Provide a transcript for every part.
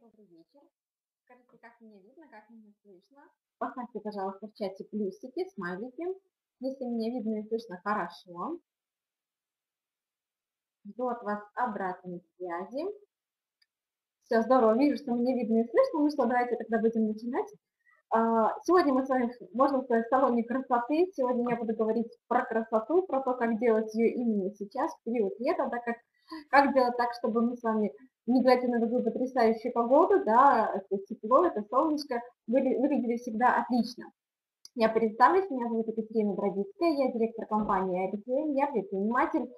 добрый вечер. Скажите, как меня видно, как меня слышно. Поставьте, пожалуйста, в чате плюсики, смайлики, если меня видно и слышно хорошо. Жду от вас обратной связи. Все, здорово, вижу, что меня видно и слышно. Ну что, давайте тогда будем начинать. А, сегодня мы с вами, можно сказать, в салоне красоты. Сегодня я буду говорить про красоту, про то, как делать ее именно сейчас, в период лета, да, как, как делать так, чтобы мы с вами на такую потрясающую погоду, да, это тепло, это солнышко, выглядели всегда отлично. Я представлюсь, меня зовут Екатерина Бродицкая, я директор компании IBCM, я предприниматель,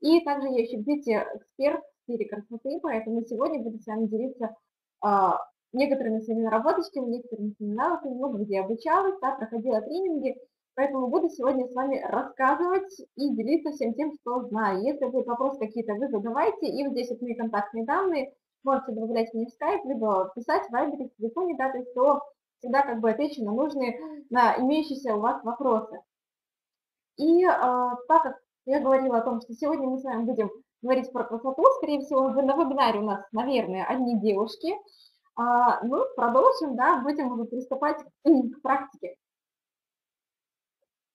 и также я еще, видите, эксперт в сфере красоты, поэтому сегодня буду с вами делиться а, некоторыми своими наработочками, некоторыми своими навыками, много где обучалась, да, проходила тренинги, Поэтому буду сегодня с вами рассказывать и делиться всем тем, что знаю. Если будут вопросы какие-то, вы задавайте. И вот здесь вот мои контактные данные. Можете добавлять мне в скайп, либо писать в вайбере, в телефоне, да, то есть то всегда как бы отвечу на нужные, на имеющиеся у вас вопросы. И э, так как я говорила о том, что сегодня мы с вами будем говорить про красоту, скорее всего, на вебинаре у нас, наверное, одни девушки, а, ну, продолжим, да, будем уже приступать к практике.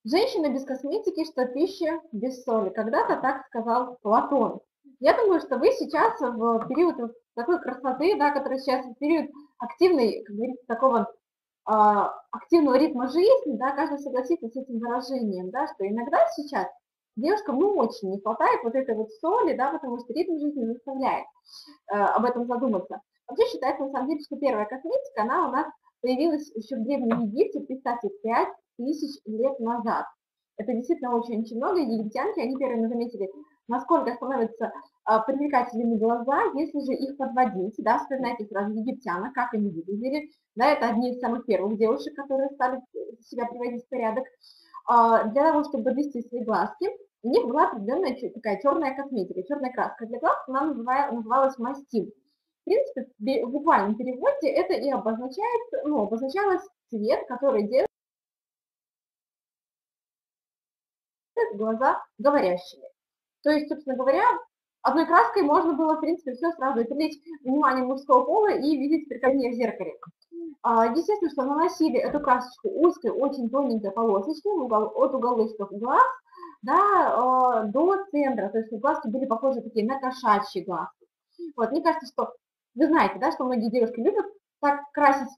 Женщина без косметики, что пища без соли. Когда-то так сказал Платон. Я думаю, что вы сейчас в период такой красоты, да, который сейчас в период активной, как говорится, такого э, активного ритма жизни, да, каждый согласится с этим выражением, да, что иногда сейчас девушкам ну очень не хватает вот этой вот соли, да, потому что ритм жизни заставляет э, об этом задуматься. Вообще считается на самом деле, что первая косметика, она у нас появилась еще в Древнем Египте, представьте, 5 тысяч лет назад. Это действительно очень-очень много. Египтянки, они первыми заметили, насколько становятся а, привлекательными глаза, если же их подводить, да, вспоминайте сразу египтянок, как они выглядели, да, это одни из самых первых девушек, которые стали себя приводить в порядок, а, для того, чтобы подвести свои глазки, у них была определенная такая черная косметика, черная краска для глаз, она называлась мастил. В принципе, в буквальном переводе это и обозначает, ну, обозначалось цвет, который делает глаза говорящими. То есть, собственно говоря, одной краской можно было, в принципе, все сразу привлечь внимание мужского пола и видеть прикольнее в зеркале. А, естественно, что наносили эту красочку узкой, очень тоненькой полосочкой от уголочков глаз да, а, до центра, то есть глазки были похожи такие на кошачьи глазки. Вот, мне кажется, что вы знаете, да, что многие девушки любят так красить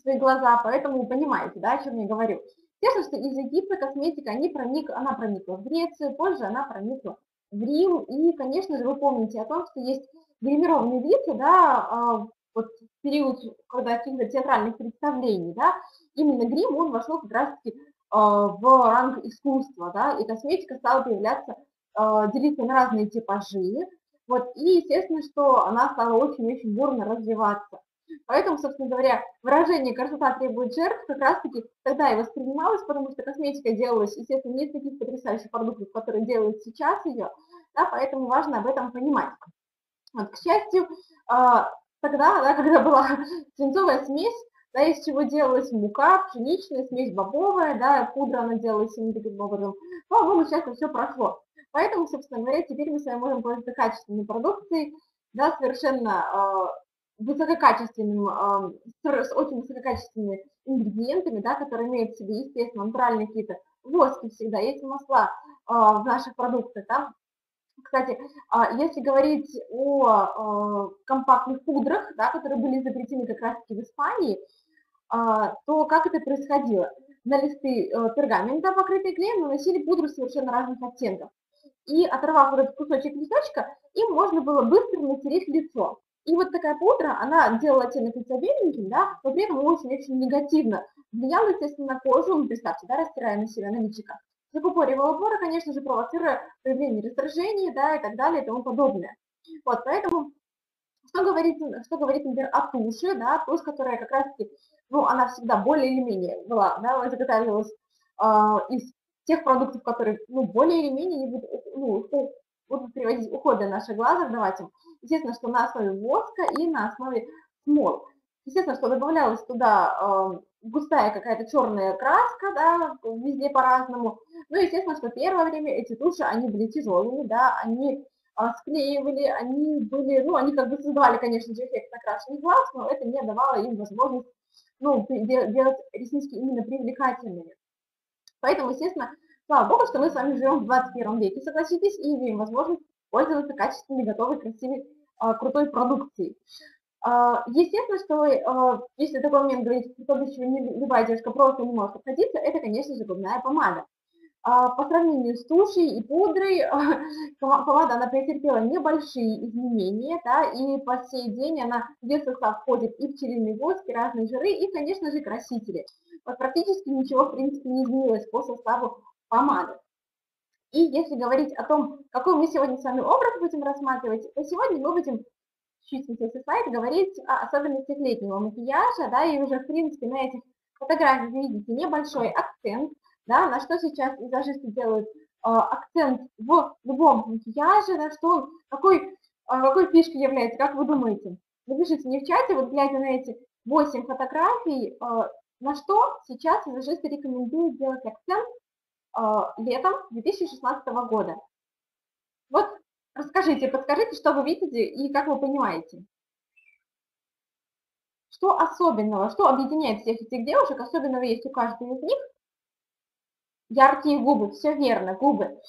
свои глаза, поэтому вы понимаете, да, о чем я говорю. Ясно, что из Египта косметика, они проник, она проникла в Грецию, позже она проникла в Рим, и, конечно же, вы помните о том, что есть гримированные лица, да, а, вот в период, когда каких-то театральных представлений, да, именно грим, он вошел как раз-таки а, в ранг искусства, да, и косметика стала появляться, а, делиться на разные типажи, вот, и естественно, что она стала очень-очень бурно развиваться. Поэтому, собственно говоря, выражение «красота требует жертв» как раз-таки тогда и воспринималось, потому что косметика делалась, естественно, не из таких потрясающих продуктов, которые делают сейчас ее, да, поэтому важно об этом понимать. Вот, к счастью, а, тогда, да, когда была свинцовая смесь, да, из чего делалась мука, пшеничная, смесь бобовая, да, пудра она делалась именно таким образом, по-моему, сейчас это все прошло. Поэтому, собственно говоря, теперь мы с вами можем пользоваться качественной продукцией, да, совершенно э, высококачественным, с очень высококачественными ингредиентами, да, которые имеют в себе, естественно, натуральные какие-то воски всегда, есть масла э, в наших продуктах, да. Кстати, э, если говорить о э, компактных пудрах, да, которые были изобретены как раз-таки в Испании, то как это происходило? На листы э, пергамента, покрытые клеем, наносили пудру совершенно разных оттенков и оторвав вот этот кусочек листочка, им можно было быстро натереть лицо. И вот такая пудра, она делала оттенок лица беленьким, да, но при этом очень-очень негативно влияла, естественно, на кожу, ну, представьте, да, растирая на себя, на личико. Закупоривала пора, конечно же, провоцируя появление раздражения, да, и так далее, и тому подобное. Вот, поэтому, что говорит, что говорит, например, о туши, да, тушь, которая как раз-таки, ну, она всегда более или менее была, да, заготавливалась э, из тех продуктов, которые, ну, более или менее не будут, ну, будут приводить уходы наших глазок, давать им. Естественно, что на основе воска и на основе смол. Естественно, что добавлялась туда э, густая какая-то черная краска, да, везде по-разному. Ну, естественно, что первое время эти туши, они были тяжелыми, да, они а, склеивали, они были, ну, они как бы создавали, конечно же, эффект накрашенных глаз, но это не давало им возможность, ну, делать ресницы именно привлекательными. Поэтому, естественно, слава богу, что мы с вами живем в 21 веке, согласитесь, и имеем возможность пользоваться качественной, готовой, красивой, а, крутой продукцией. А, естественно, что если такой момент говорить, без чего любая девушка просто не может обходиться, это, конечно же, губная помада. А, по сравнению с тушей и пудрой, помада, она претерпела небольшие изменения, да, и по сей день она в ее состав входит и пчелиный воск, и разные жиры, и, конечно же, красители. Вот практически ничего, в принципе, не изменилось по составу помады. И если говорить о том, какой мы сегодня с вами образ будем рассматривать, то сегодня мы будем чуть чуть слайд говорить о особенностях летнего макияжа, да, и уже, в принципе, на этих фотографиях видите небольшой акцент – да, на что сейчас визажисты делают э, акцент в любом макияже, на что он, какой, э, какой фишкой является, как вы думаете? Напишите мне в чате, вот глядя на эти 8 фотографий, э, на что сейчас визажисты рекомендуют делать акцент летом 2016 года. Вот расскажите, подскажите, что вы видите и как вы понимаете. Что особенного, что объединяет всех этих девушек, особенного есть у каждой из них, Яркие губы, все верно, губы.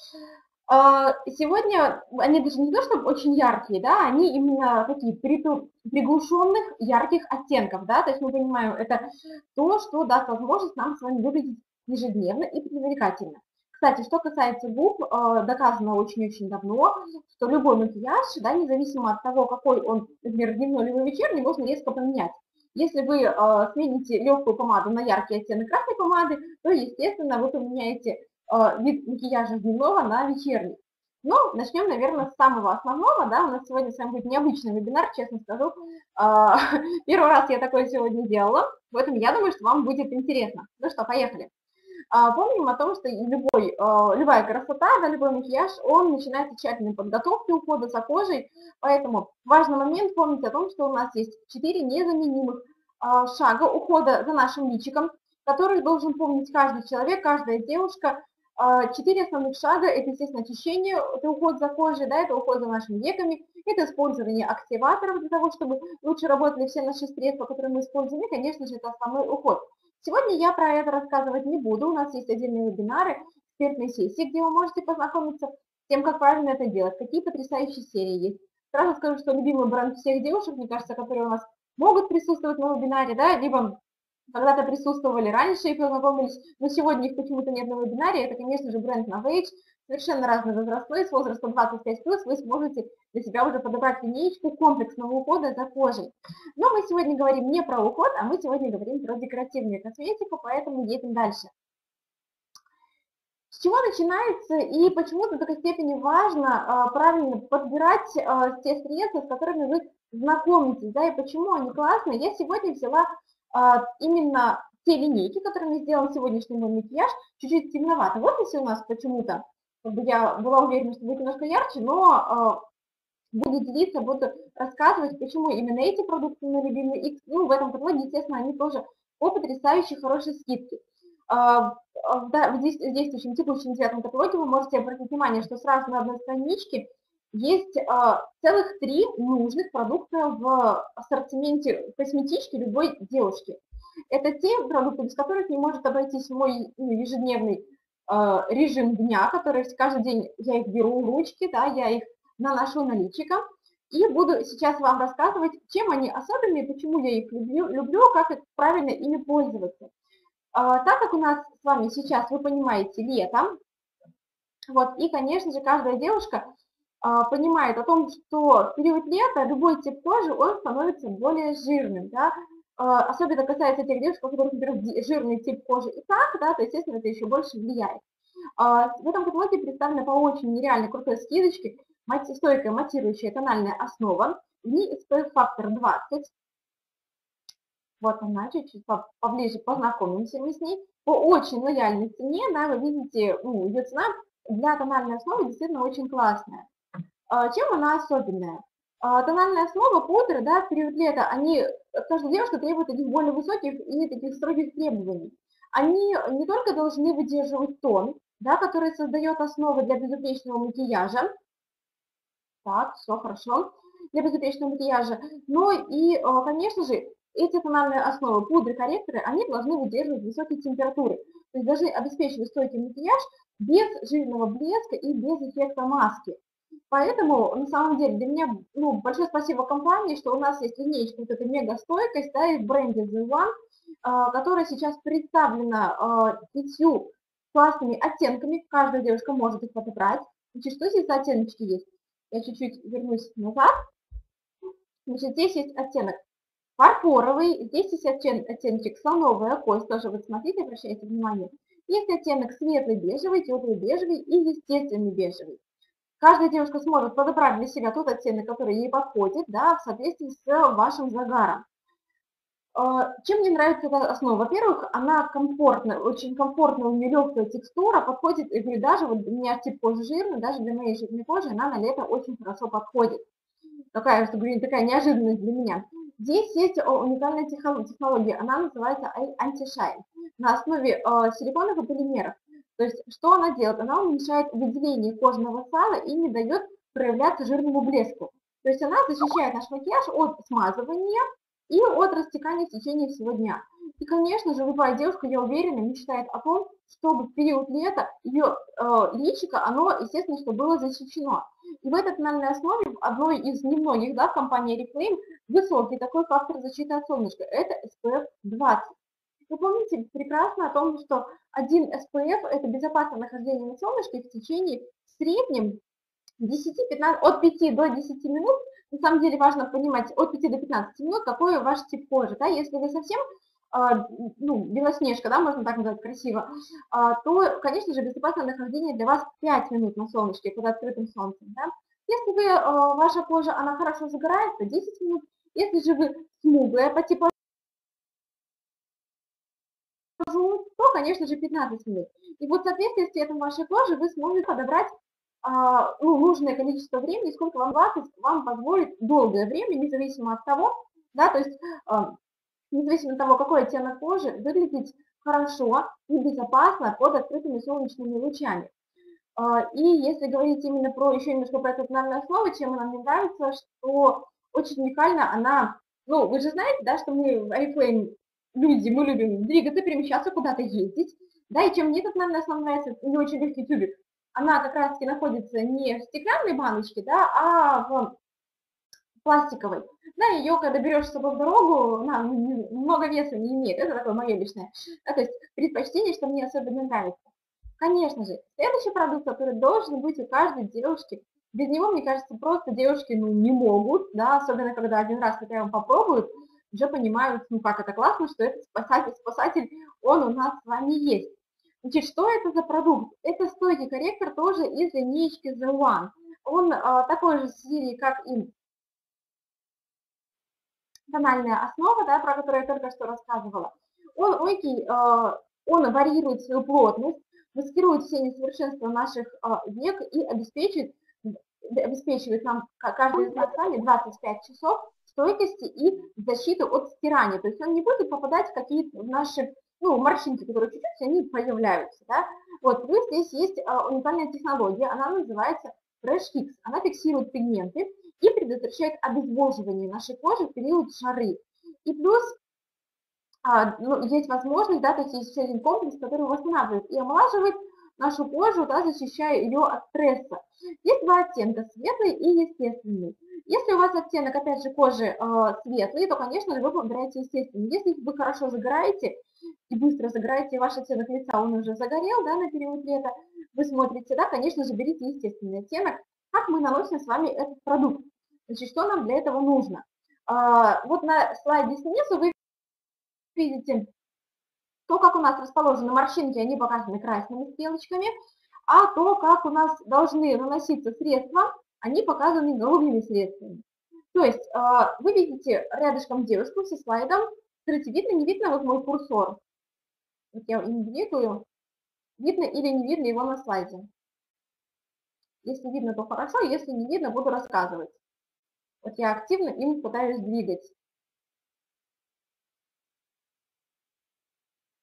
А, сегодня они даже не то, чтобы очень яркие, да, они именно такие приглушенных ярких оттенков, да, то есть мы понимаем, это то, что даст возможность нам с вами выглядеть ежедневно и привлекательно. Кстати, что касается губ, а, доказано очень-очень давно, что любой макияж, да, независимо от того, какой он, например, дневной или вечерний, можно резко поменять. Если вы э, смените легкую помаду на яркий оттенок красной помады, то, естественно, вы поменяете э, вид макияжа дневного на вечерний. Но начнем, наверное, с самого основного. Да? У нас сегодня с вами будет необычный вебинар, честно скажу. Э, первый раз я такое сегодня делала, поэтому я думаю, что вам будет интересно. Ну что, поехали. А, помним о том, что любой, любая красота, да, любой макияж, он начинается тщательной подготовки ухода за кожей, поэтому важный момент помнить о том, что у нас есть 4 незаменимых а, шага ухода за нашим личиком, который должен помнить каждый человек, каждая девушка. А, четыре основных шага – это, естественно, очищение, это уход за кожей, да, это уход за нашими веками, это использование активаторов для того, чтобы лучше работали все наши средства, которые мы используем, и, конечно же, это основной уход. Сегодня я про это рассказывать не буду, у нас есть отдельные вебинары, экспертные сессии, где вы можете познакомиться с тем, как правильно это делать, какие потрясающие серии есть. Сразу скажу, что любимый бренд всех девушек, мне кажется, которые у нас могут присутствовать на вебинаре, да, либо когда-то присутствовали раньше и познакомились, но сегодня их почему-то нет на вебинаре, это, конечно же, бренд Novage, совершенно разный возрастной, с возраста 25 плюс вы сможете для себя уже подобрать линейку комплексного ухода за кожей. Но мы сегодня говорим не про уход, а мы сегодня говорим про декоративную косметику, поэтому едем дальше. С чего начинается и почему до такой степени важно а, правильно подбирать а, те средства, с которыми вы знакомитесь, да, и почему они классные. Я сегодня взяла а, именно те линейки, которыми сделан сегодняшний мой макияж, чуть-чуть темновато. Вот если у нас почему-то, как бы я была уверена, что будет немножко ярче, но а, буду делиться, буду рассказывать, почему именно эти продукты мои любимые. И ну, в этом каталоге, естественно, они тоже по потрясающей хорошей скидке. А, да, в действующем текущем девятом каталоге вы можете обратить внимание, что сразу на одной страничке есть а, целых три нужных продукта в ассортименте косметички любой девушки. Это те продукты, без которых не может обойтись мой ну, ежедневный а, режим дня, который каждый день я их беру в ручки, да, я их наношу на личико. И буду сейчас вам рассказывать, чем они особенные, почему я их люблю, люблю как правильно ими пользоваться. А, так как у нас с вами сейчас, вы понимаете, лето, вот, и, конечно же, каждая девушка а, понимает о том, что в период лета любой тип кожи, он становится более жирным, да, а, особенно касается тех девушек, у которых, например, жирный тип кожи и так, да, то, естественно, это еще больше влияет. А, в этом каталоге представлена по очень нереально крутой скидочке стойкая матирующая тональная основа, в ней SPF-фактор 20, вот она, чуть-чуть поближе познакомимся мы с ней. По очень лояльной цене, да, вы видите, ну, ее цена для тональной основы действительно очень классная. А, чем она особенная? А, тональная основа, пудра, да, в период лета, они, каждая девушка требует таких более высоких и таких строгих требований. Они не только должны выдерживать тон, да, который создает основу для безупречного макияжа, Так, все хорошо. Для безупречного макияжа. Но и, э, конечно же, эти тональные основы, пудры, корректоры, они должны выдерживать высокие температуры. То есть должны обеспечивать стойкий макияж без жирного блеска и без эффекта маски. Поэтому, на самом деле, для меня ну, большое спасибо компании, что у нас есть линейка, вот эта мега-стойкость, да, и в The One, которая сейчас представлена а, пятью классными оттенками, каждая девушка может их подобрать. Значит, что здесь за оттеночки есть? Я чуть-чуть вернусь назад. Значит, здесь есть оттенок фарфоровый, здесь есть оттенок, оттеночек слоновая кость, тоже вот смотрите, обращайте внимание. Есть оттенок светлый бежевый, теплый бежевый и естественный бежевый. Каждая девушка сможет подобрать для себя тот оттенок, который ей подходит, да, в соответствии с вашим загаром. А, чем мне нравится эта основа? Во-первых, она комфортная, очень комфортная, у нее легкая текстура, подходит, и даже вот у меня тип кожи жирный, даже для моей жирной кожи она на лето очень хорошо подходит. Такая, что говорю, такая неожиданность для меня. Здесь есть уникальная технология, она называется антишайн на основе э, силиконовых полимеров. То есть что она делает? Она уменьшает выделение кожного сала и не дает проявляться жирному блеску. То есть она защищает наш макияж от смазывания и от растекания в течение всего дня. И, конечно же, любая девушка, я уверена, мечтает о том, чтобы в период лета ее э, личико, оно, естественно, что было защищено. И в этой тональной основе, одной из немногих, да, в компании Reclaim, высокий такой фактор защиты от солнышка, это SPF 20. Вы помните прекрасно о том, что один SPF – это безопасное нахождение на солнышке в течение в среднем 10-15, от 5 до 10 минут. На самом деле важно понимать от 5 до 15 минут, какой ваш тип кожи. Да? Если вы совсем а, ну, белоснежка, да, можно так назвать красиво, а, то, конечно же, безопасное нахождение для вас 5 минут на солнышке под открытым солнцем. Да? Если вы, а, ваша кожа, она хорошо загорает, то 10 минут. Если же вы смуглая по типу то, конечно же, 15 минут. И вот в соответствии с цветом вашей кожи вы сможете подобрать а, ну, нужное количество времени, сколько вам хватит, вам позволит долгое время, независимо от того, да, то есть а, независимо от того, какой оттенок кожи, выглядеть хорошо и безопасно под открытыми солнечными лучами. А, и если говорить именно про еще немножко про эту тональную основу, чем она мне нравится, что очень уникально она, ну, вы же знаете, да, что мы в iFlame люди, мы любим двигаться, перемещаться, куда-то ездить, да, и чем мне тут, наверное, основном нравится, не очень легкий тюбик, она как раз-таки находится не в стеклянной баночке, да, а в пластиковой. Да, ее, когда берешь с собой в дорогу, она много веса не имеет, это такое мое личное, да, то есть предпочтение, что мне особенно нравится. Конечно же, следующий продукт, который должен быть у каждой девушки, без него, мне кажется, просто девушки ну, не могут, да, особенно когда один раз хотя бы попробуют, уже понимают, ну как это классно, что это спасатель, спасатель, он у нас с вами есть. Значит, что это за продукт? Это стойкий корректор тоже из линейки The One. Он а, такой же серии, как и тональная основа, да, про которую я только что рассказывала. Он ойкий, а, он варьирует свою плотность, маскирует все несовершенства наших а, век и обеспечивает, обеспечивает нам каждый из нас с вами 25 часов стойкости и защиты от стирания. То есть он не будет попадать в какие-то наши ну, морщинки, которые чуть-чуть, они появляются. Да? Вот, плюс здесь есть а, уникальная технология, она называется Fresh Fix. Она фиксирует пигменты и предотвращает обезвоживание нашей кожи в период жары. И плюс а, ну, есть возможность, да, то есть есть один комплекс, который восстанавливает и омолаживает нашу кожу, да, защищая ее от стресса. Есть два оттенка, светлый и естественный. Если у вас оттенок, опять же, кожи э, светлый, то, конечно же, вы выбираете естественный. Если вы хорошо загораете и быстро загораете, ваш оттенок лица, он уже загорел, да, на период лета, вы смотрите, да, конечно же, берите естественный оттенок. Как мы наносим с вами этот продукт? Значит, что нам для этого нужно? А, вот на слайде снизу вы видите то, как у нас расположены морщинки, они показаны красными стрелочками, а то, как у нас должны наноситься средства, они показаны голубыми средствами. То есть а, вы видите рядышком девушку со слайдом, скажите, видно, не видно вот мой курсор? Вот я им двигаю, видно или не видно его на слайде. Если видно, то хорошо, если не видно, буду рассказывать. Вот я активно им пытаюсь двигать.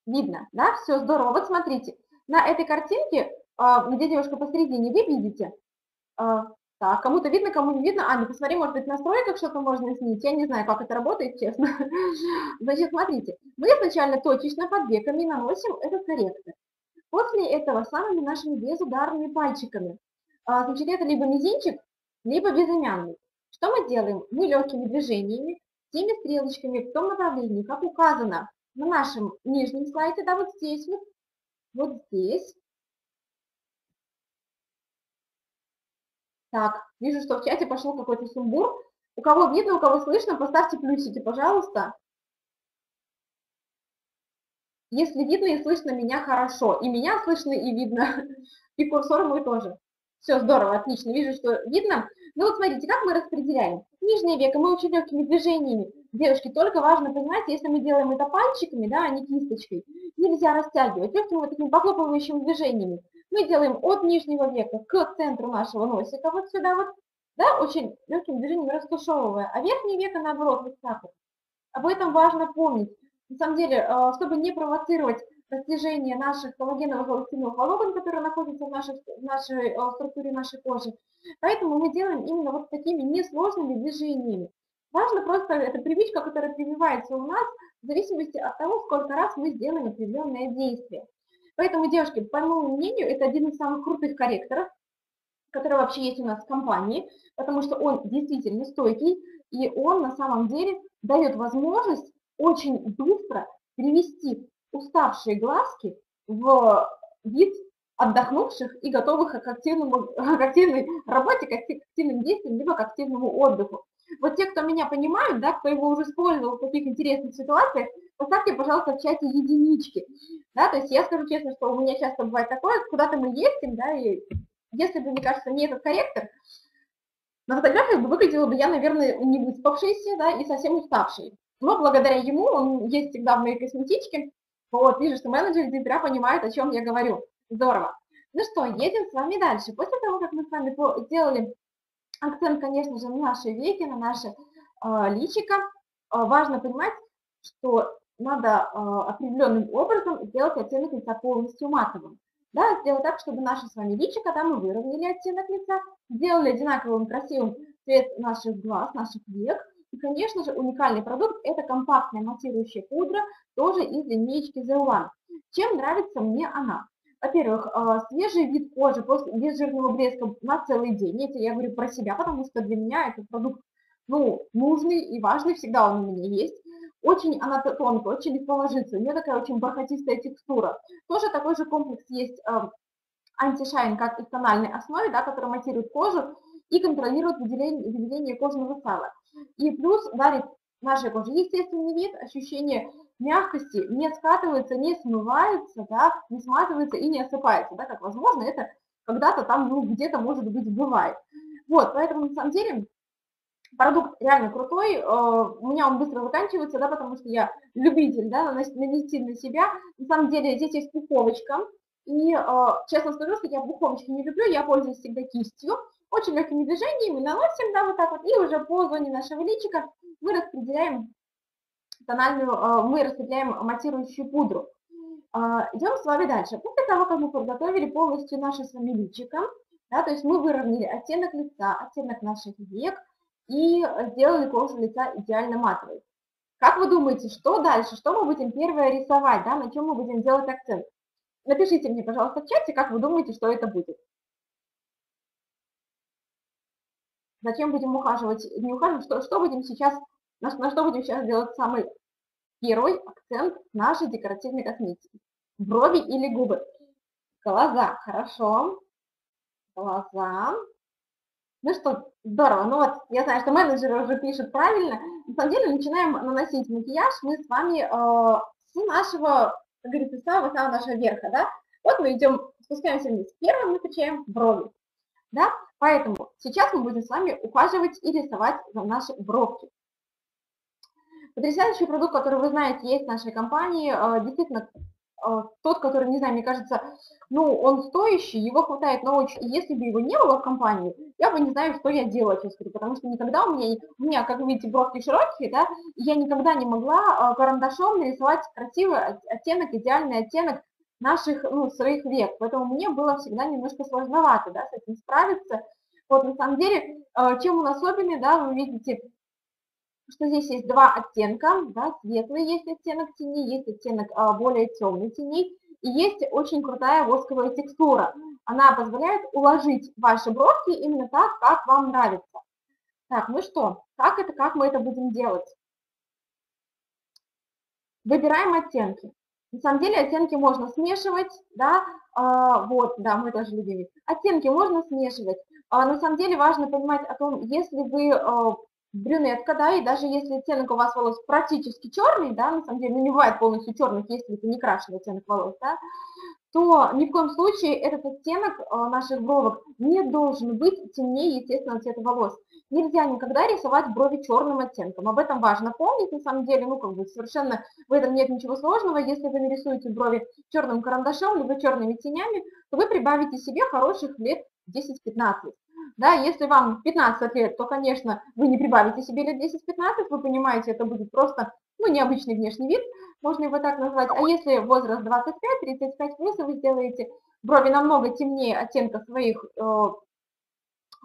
Видно, да? Все здорово. Вот смотрите, на этой картинке, а, где девушка посередине, вы видите, а, Так, кому-то видно, кому не видно. А, ну посмотри, может быть, в настройках что-то можно изменить. Я не знаю, как это работает, честно. Значит, смотрите, мы изначально точечно под веками наносим этот корректор. После этого самыми нашими безударными пальчиками. А, значит, это либо мизинчик, либо безымянный. Что мы делаем? Мы легкими движениями, теми стрелочками в том направлении, как указано на нашем нижнем слайде, да, вот здесь вот, вот здесь, Так, вижу, что в чате пошел какой-то сумбур. У кого видно, у кого слышно, поставьте плюсики, пожалуйста. Если видно и слышно меня хорошо, и меня слышно и видно, и курсор мой тоже. Все, здорово, отлично, вижу, что видно. Ну вот смотрите, как мы распределяем. Нижнее веко мы очень легкими движениями. Девушки, только важно понимать, если мы делаем это пальчиками, да, а не кисточкой, нельзя растягивать легкими вот такими похлопывающими движениями мы делаем от нижнего века к центру нашего носика, вот сюда вот, да, очень легким движением растушевывая, а верхний века наоборот, вот так вот. Об этом важно помнить. На самом деле, э, чтобы не провоцировать растяжение наших коллагеновых эластиновых волокон, которые находятся в нашей, в нашей э, структуре нашей кожи. Поэтому мы делаем именно вот такими несложными движениями. Важно просто, это привычка, которая прививается у нас в зависимости от того, сколько раз мы сделаем определенное действие. Поэтому, девушки, по моему мнению, это один из самых крутых корректоров, который вообще есть у нас в компании, потому что он действительно стойкий, и он на самом деле дает возможность очень быстро привести уставшие глазки в вид отдохнувших и готовых к, активному, к активной работе, к активным действиям, либо к активному отдыху. Вот те, кто меня понимают, да, кто его уже использовал в таких интересных ситуациях, поставьте, пожалуйста, в чате единички. Да, то есть я скажу честно, что у меня часто бывает такое, куда-то мы ездим, да, и если бы, мне кажется, не этот корректор, на фотографиях бы выглядела бы я, наверное, не выспавшейся, да, и совсем уставшей. Но благодаря ему, он есть всегда в моей косметичке, вот, вижу, что менеджер директора понимает, о чем я говорю. Здорово. Ну что, едем с вами дальше. После того, как мы с вами сделали акцент, конечно же, на наши веки, на наше э, личико, э, важно понимать, что надо э, определенным образом сделать оттенок лица полностью матовым. Да, сделать так, чтобы наше с вами личико, да, мы выровняли оттенок лица, сделали одинаковым красивым цвет наших глаз, наших век. И, конечно же, уникальный продукт – это компактная матирующая пудра, тоже из линейки The One. Чем нравится мне она? Во-первых, свежий вид кожи после, без жирного блеска на целый день. Это я говорю про себя, потому что для меня этот продукт ну, нужный и важный, всегда он у меня есть. Очень она тонкая, очень легко ложится, у нее такая очень бархатистая текстура. Тоже такой же комплекс есть э, антишайн, как и в тональной основе, да, который матирует кожу и контролирует выделение, выделение кожного сала. И плюс дарит нашей коже естественный вид, ощущение мягкости, не скатывается, не смывается, да, не смазывается и не осыпается, да, как возможно это когда-то там, ну, где-то, может быть, бывает. Вот, поэтому, на самом деле, продукт реально крутой, э, у меня он быстро заканчивается, да, потому что я любитель, да, нанести на себя. На самом деле здесь есть пуховочка, и э, честно скажу, что я пуховочки не люблю, я пользуюсь всегда кистью, очень легкими движениями наносим, да, вот так вот, и уже по зоне нашего личика мы распределяем тональную, э, мы распределяем матирующую пудру. Идем с вами дальше. После того, как мы подготовили полностью наше с вами личико, да, то есть мы выровняли оттенок лица, оттенок наших век, и сделали кожу лица идеально матовой. Как вы думаете, что дальше? Что мы будем первое рисовать, да, на чем мы будем делать акцент? Напишите мне, пожалуйста, в чате, как вы думаете, что это будет. Зачем будем ухаживать, не ухаживать, что, что будем сейчас, на, на что будем сейчас делать самый первый акцент нашей декоративной косметики? Брови или губы? Глаза, хорошо. Глаза. Ну что, здорово. Ну вот, я знаю, что менеджеры уже пишут правильно. На самом деле, начинаем наносить макияж мы с вами э, с нашего, как говорится, самого, самого нашего верха, да. Вот мы идем, спускаемся вниз. Первым мы качаем брови, да. Поэтому сейчас мы будем с вами ухаживать и рисовать за наши бровки. Потрясающий продукт, который вы знаете, есть в нашей компании, э, действительно а, тот, который, не знаю, мне кажется, ну, он стоящий, его хватает на очень... Если бы его не было в компании, я бы не знаю, что я делала, честно говоря, потому что никогда у меня, у меня, как вы видите, бровки широкие, да, я никогда не могла а, карандашом нарисовать красивый оттенок, идеальный оттенок наших, ну, своих век, поэтому мне было всегда немножко сложновато, да, с этим справиться, Вот, на самом деле, э, чем он особенный, да, вы видите, что здесь есть два оттенка, да, светлый есть оттенок тени, есть оттенок а, более темной тени, и есть очень крутая восковая текстура. Она позволяет уложить ваши бровки именно так, как вам нравится. Так, ну что, как это, как мы это будем делать? Выбираем оттенки. На самом деле оттенки можно смешивать, да, а, вот, да, мы тоже любим. Оттенки можно смешивать. А, на самом деле важно понимать о том, если вы а, брюнетка, да, и даже если оттенок у вас волос практически черный, да, на самом деле, ну, не бывает полностью черных, если это не крашеный оттенок волос, да, то ни в коем случае этот оттенок э, наших бровок не должен быть темнее естественного цвета волос. Нельзя никогда рисовать брови черным оттенком. Об этом важно помнить, на самом деле, ну, как бы совершенно в этом нет ничего сложного. Если вы нарисуете брови черным карандашом, либо черными тенями, то вы прибавите себе хороших лет 10-15. Да, если вам 15 лет, то, конечно, вы не прибавите себе лет 10-15, вы понимаете, это будет просто, ну, необычный внешний вид, можно его так назвать. А если возраст 25-35 плюс, вы сделаете брови намного темнее оттенка своих, э,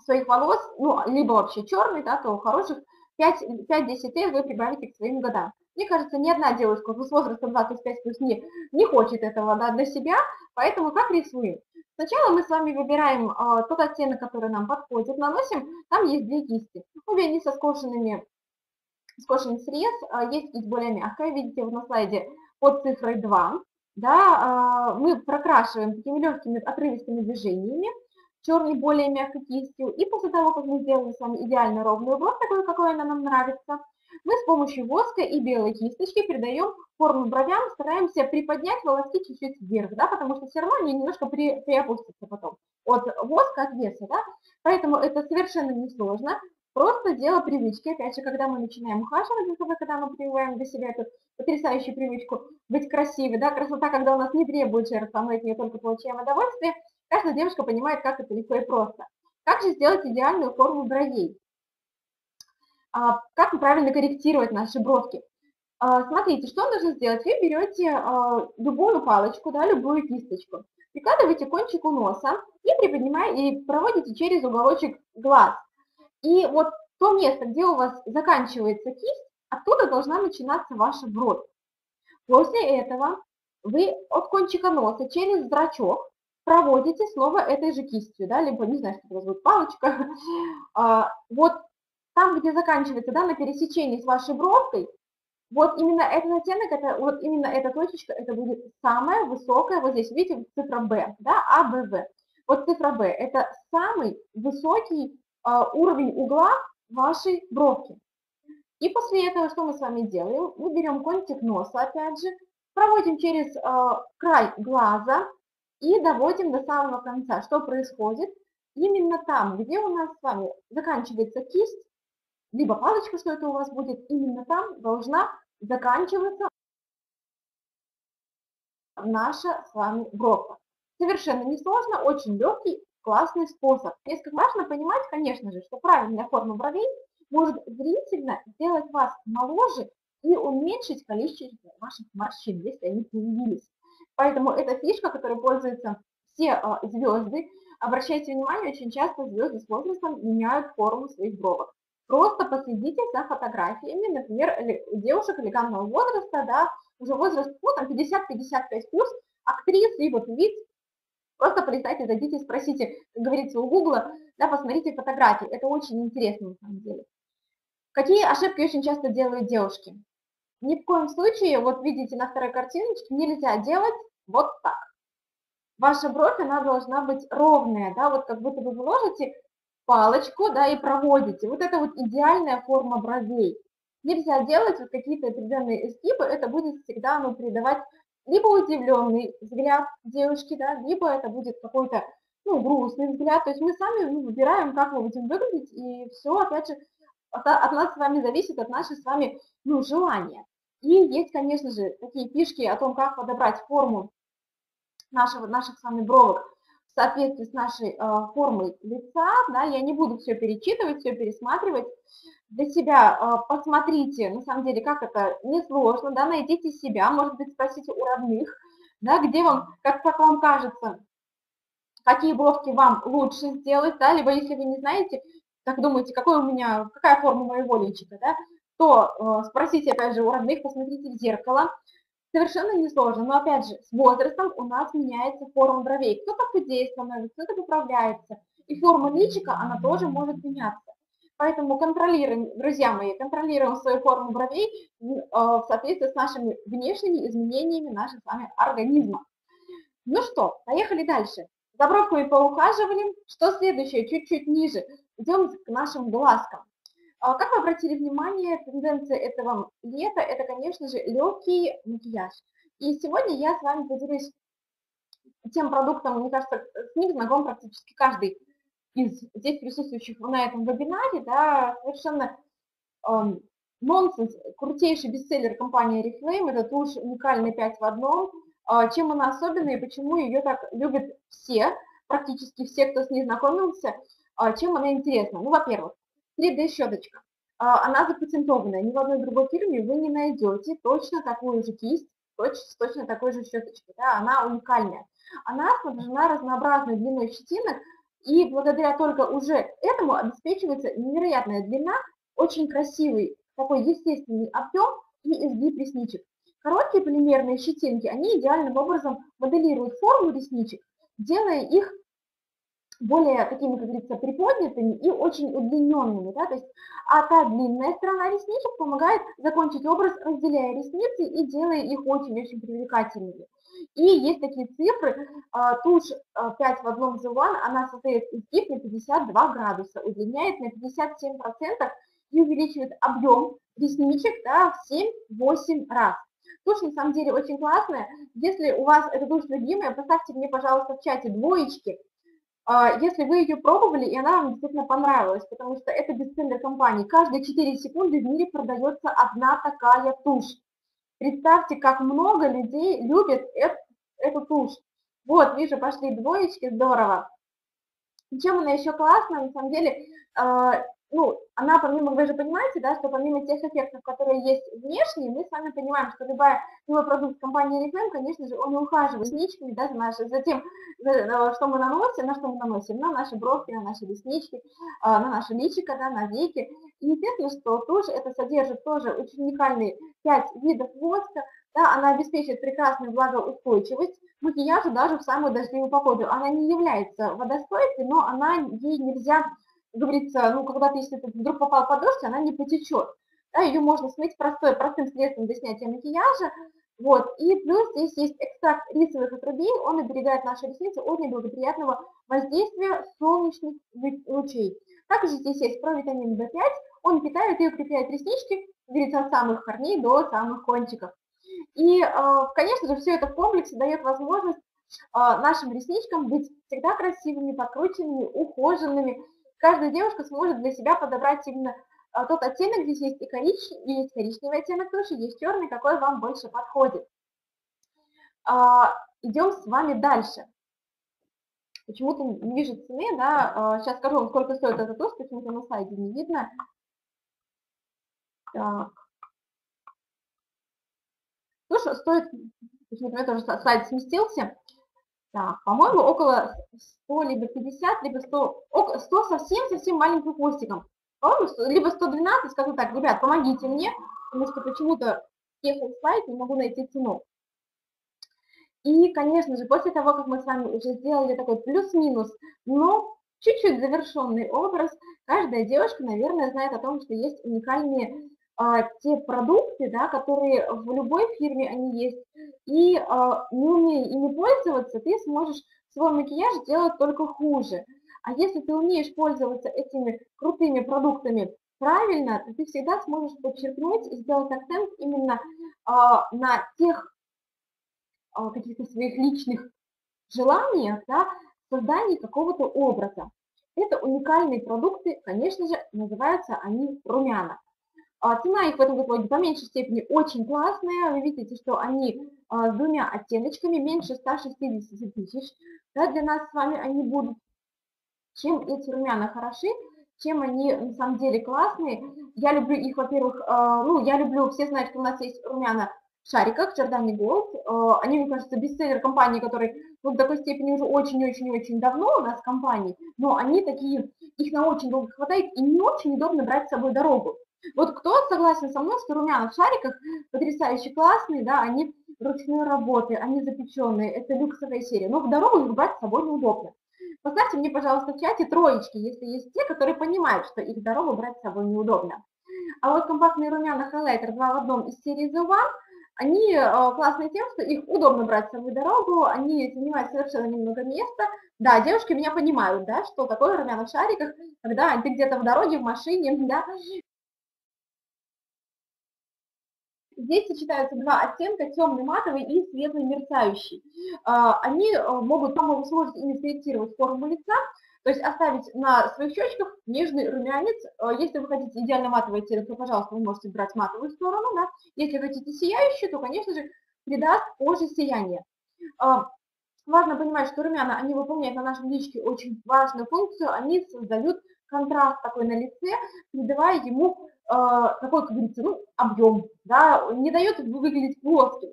своих волос, ну, либо вообще черный, да, то хороших 5-10 лет вы прибавите к своим годам. Мне кажется, ни одна девушка с возрастом 25 плюс не, не хочет этого да, для себя, поэтому как рисуем? Сначала мы с вами выбираем а, тот оттенок, который нам подходит, наносим, там есть две кисти. Обе они со скошенными, скошенный срез, а, есть кисть более мягкая, видите вот на слайде под цифрой 2. Да, а, мы прокрашиваем такими легкими отрывистыми движениями, черной более мягкой кистью, и после того, как мы сделали с вами идеально ровную бровь, такую, какой она нам нравится, мы с помощью воска и белой кисточки придаем форму бровям, стараемся приподнять волоски чуть-чуть вверх, да, потому что все равно они немножко при, приопустятся потом от воска, от веса, да, поэтому это совершенно несложно, просто дело привычки, опять же, когда мы начинаем ухаживать за собой, когда мы прививаем для себя эту потрясающую привычку быть красивой, да, красота, когда у нас не требует жертв, а мы от нее только получаем удовольствие, каждая девушка понимает, как это легко и просто. Как же сделать идеальную форму бровей? А, как правильно корректировать наши бровки. А, смотрите, что нужно сделать? Вы берете а, любую палочку, да, любую кисточку, прикладываете кончик у носа и приподнимаете, и проводите через уголочек глаз. И вот то место, где у вас заканчивается кисть, оттуда должна начинаться ваша бровь. После этого вы от кончика носа через зрачок проводите снова этой же кистью, да, либо, не знаю, что это будет, палочка. Вот там, где заканчивается, да, на пересечении с вашей бровкой, вот именно этот оттенок, это, вот именно эта точечка, это будет самая высокая, вот здесь, видите, цифра B, да, А, Б, В. Вот цифра B – это самый высокий уровень угла вашей бровки. И после этого что мы с вами делаем? Мы берем кончик носа, опять же, проводим через э, край глаза и доводим до самого конца. Что происходит? Именно там, где у нас с вами заканчивается кисть, либо палочка, что это у вас будет, именно там должна заканчиваться наша с вами бровка. Совершенно несложно, очень легкий, классный способ. Если важно понимать, конечно же, что правильная форма бровей может зрительно сделать вас моложе и уменьшить количество ваших морщин, если они появились. Поэтому это фишка, которой пользуются все а, звезды. Обращайте внимание, очень часто звезды с возрастом меняют форму своих бровок. Просто последите за фотографиями, например, девушек элегантного возраста, да, уже возраст, ну, там, 50-55 плюс, актрис, либо певиц, просто полистайте, зайдите, спросите, как говорится, у Гугла, да, посмотрите фотографии, это очень интересно на самом деле. Какие ошибки очень часто делают девушки? Ни в коем случае, вот видите на второй картиночке, нельзя делать вот так. Ваша бровь, она должна быть ровная, да, вот как будто вы ложите палочку, да, и проводите. Вот это вот идеальная форма бровей. Нельзя делать вот какие-то определенные эскипы, это будет всегда, ну, придавать либо удивленный взгляд девушки, да, либо это будет какой-то, ну, грустный взгляд. То есть мы сами ну, выбираем, как мы будем выглядеть, и все, опять же, от, от нас с вами зависит, от наших с вами, ну, желания. И есть, конечно же, такие фишки о том, как подобрать форму нашего, наших с вами бровок в соответствии с нашей э, формой лица, да, я не буду все перечитывать, все пересматривать. Для себя э, посмотрите, на самом деле, как это несложно, да, найдите себя, может быть, спросите у родных, да, где вам, как, как вам кажется, какие бровки вам лучше сделать, да, либо если вы не знаете, как думаете, какой у меня, какая форма моего личика, да, то э, спросите, опять же, у родных, посмотрите в зеркало. Совершенно несложно, но, опять же, с возрастом у нас меняется форма бровей. Кто-то худее становится, кто-то поправляется. И форма личика, она тоже может меняться. Поэтому контролируем, друзья мои, контролируем свою форму бровей э, в соответствии с нашими внешними изменениями нашего с вами организма. Ну что, поехали дальше. За бровками поухаживали. Что следующее? Чуть-чуть ниже. Идем к нашим глазкам. А, как вы обратили внимание, тенденция этого лета – это, конечно же, легкий макияж. И сегодня я с вами поделюсь тем продуктом, мне кажется, с ним знаком практически каждый из здесь присутствующих на этом вебинаре, да, совершенно эм, крутейший бестселлер компании Reflame, это тушь уникальный 5 в одном, э, чем она особенная и почему ее так любят все, практически все, кто с ней знакомился, э, чем она интересна. Ну, во-первых, 3D-щеточка. А, она запатентованная, ни в одной другой фирме вы не найдете точно такую же кисть, с точно такой же щеточкой. Да? Она уникальная. Она снабжена разнообразной длиной щетинок, и благодаря только уже этому обеспечивается невероятная длина, очень красивый такой естественный объем и изгиб ресничек. Короткие полимерные щетинки, они идеальным образом моделируют форму ресничек, делая их более такими, как говорится, приподнятыми и очень удлиненными, да, то есть, а та длинная сторона ресничек помогает закончить образ, разделяя ресницы и делая их очень-очень привлекательными. И есть такие цифры, а, тушь 5 а, в одном One, она состоит изгиб на 52 градуса, удлиняет на 57% и увеличивает объем ресничек да, в 7-8 раз. Тушь на самом деле очень классная. Если у вас эта тушь любимая, поставьте мне, пожалуйста, в чате двоечки, если вы ее пробовали, и она вам действительно понравилась, потому что это бестселлер компании. Каждые 4 секунды в мире продается одна такая тушь. Представьте, как много людей любят эту, эту тушь. Вот, вижу, пошли двоечки, здорово. Чем она еще классная, на самом деле, а, ну, она помимо, вы же понимаете, да, что помимо тех эффектов, которые есть внешние, мы с вами понимаем, что любая, любой продукт компании Reflame, конечно же, он ухаживает ресничками, да, за, наши, за тем, за, что мы наносим, на что мы наносим, на наши бровки, на наши реснички, а, на наши личико, да, на веки. И естественно, что тоже это содержит тоже очень уникальные 5 видов воска, да, она обеспечивает прекрасную влагоустойчивость макияжу даже в самую дождливую погоду. Она не является водостойкой, но она, ей нельзя говорится, ну, когда ты, если ты вдруг попал под дождь, она не потечет. Да, ее можно смыть простой, простым средством для снятия макияжа. Вот. И плюс здесь есть экстракт рисовых отрубей, он оберегает наши ресницы от неблагоприятного воздействия солнечных лучей. Также здесь есть провитамин В5, он питает и укрепляет реснички, говорится, от самых корней до самых кончиков. И, э, конечно же, все это в комплексе дает возможность э, нашим ресничкам быть всегда красивыми, покрученными, ухоженными, каждая девушка сможет для себя подобрать именно а, тот оттенок, здесь есть и коричневый, есть коричневый оттенок тоже, есть черный, какой вам больше подходит. А, идем с вами дальше. Почему-то не вижу цены, да, а, сейчас скажу вам, сколько стоит этот тушь, почему-то на слайде не видно. Так. Тушь стоит, почему-то у меня тоже слайд сместился, так, по-моему, около 100, либо 50, либо 100, 100 совсем-совсем маленьким хвостиком. По-моему, либо 112, скажу так, ребят, помогите мне, потому что почему-то съехал слайд, не могу найти цену. И, конечно же, после того, как мы с вами уже сделали такой плюс-минус, но чуть-чуть завершенный образ, каждая девушка, наверное, знает о том, что есть уникальные а, те продукты, да, которые в любой фирме они есть, и а, не умея ими пользоваться, ты сможешь свой макияж делать только хуже. А если ты умеешь пользоваться этими крутыми продуктами правильно, то ты всегда сможешь подчеркнуть и сделать акцент именно а, на тех а, каких-то своих личных желаниях, да, создании какого-то образа. Это уникальные продукты, конечно же, называются они румяна. А, цена их в этом каталоге по меньшей степени очень классная. Вы видите, что они а, с двумя оттеночками, меньше 160 тысяч. Да, для нас с вами они будут. Чем эти румяна хороши, чем они на самом деле классные. Я люблю их, во-первых, а, ну, я люблю, все знают, что у нас есть румяна в шариках, Giordani Gold. Они, мне кажется, бестселлер компании, который ну, в такой степени уже очень-очень-очень давно у нас в компании, но они такие, их на очень долго хватает, и не очень удобно брать с собой дорогу. Вот кто согласен со мной, что румяна в шариках потрясающе классные, да, они ручной работы, они запеченные, это люксовая серия, но в дорогу их брать с собой неудобно. Поставьте мне, пожалуйста, в чате троечки, если есть те, которые понимают, что их дорогу брать с собой неудобно. А вот компактные румяна Highlighter 2 в одном из серии The One, они э, классные тем, что их удобно брать с собой дорогу, они занимают совершенно немного места. Да, девушки меня понимают, да, что такое румяна в шариках, когда ты где-то в дороге, в машине, да, Здесь сочетаются два оттенка, темный матовый и светлый мерцающий. А, они э, могут помочь сможете ими скорректировать форму лица, то есть оставить на своих щечках нежный румянец. Э, если вы хотите идеально матовый оттенок, то, пожалуйста, вы можете брать матовую сторону. Да? Если хотите сияющую, то, конечно же, придаст коже сияние. А, важно понимать, что румяна, они выполняют на нашем личке очень важную функцию, они создают контраст такой на лице, придавая ему э, такой, как говорится, ну, объем, да, не дает выглядеть плоским.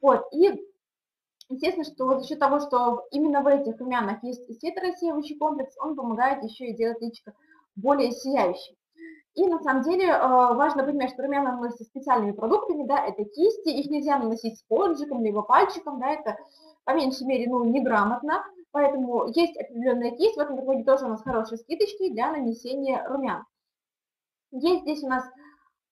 Вот, и естественно, что за счет того, что именно в этих румянах есть и светорассеивающий комплекс, он помогает еще и делать личико более сияющим. И на самом деле э, важно понимать, что румяна наносятся специальными продуктами, да, это кисти, их нельзя наносить спонжиком, либо пальчиком, да, это по меньшей мере, ну, неграмотно, поэтому есть определенная кисть, в этом каталоге тоже у нас хорошие скидочки для нанесения румян. Есть здесь у нас